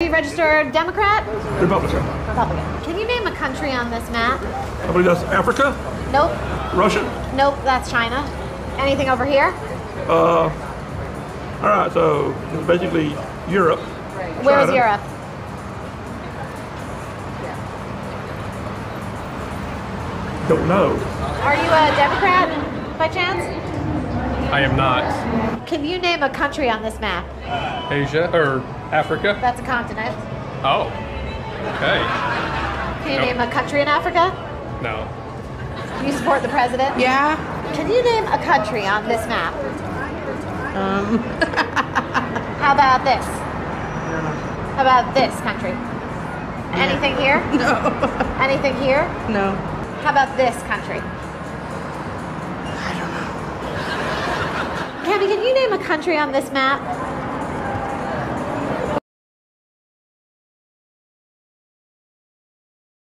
you registered Democrat? Republican. Republican. Can you name a country on this map? I does. Africa, Nope. Russia. Nope, that's China. Anything over here? Uh, all right, so basically Europe. Where's Europe? Don't know. Are you a Democrat by chance? I am not. Can you name a country on this map? Asia or Africa? That's a continent. Oh. Okay. Can you Nope. name a country in Africa? No. Do you support the president? Yeah. Can you name a country on this map? Um, How about this? How about this country? Anything here? no. Anything here? No. How about this country? Can you name a country on this map?